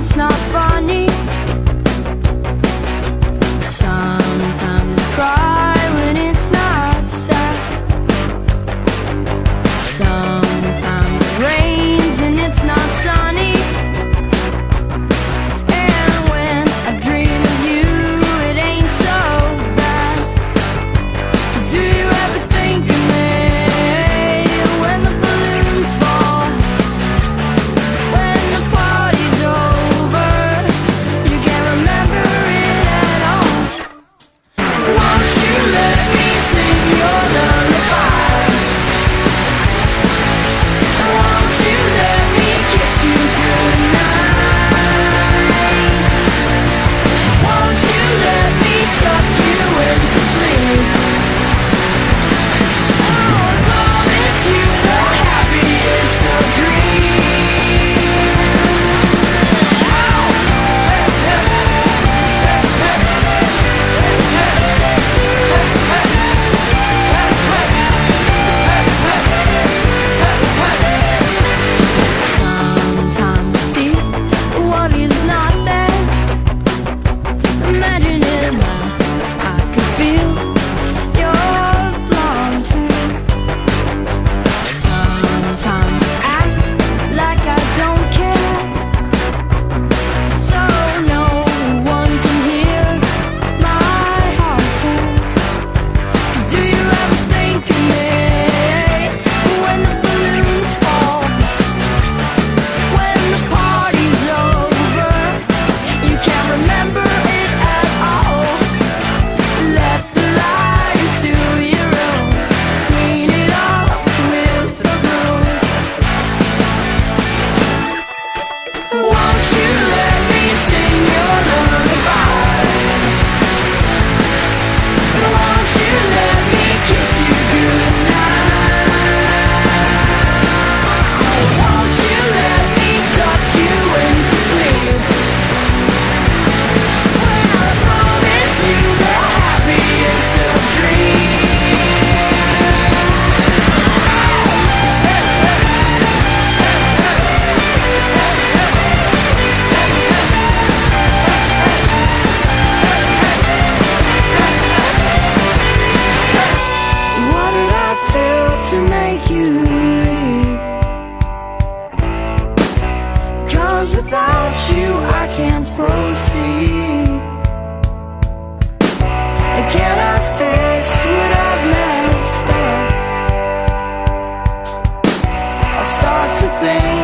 it's not to make you leave Cause without you I can't proceed I cannot fix what I've messed up? I start to think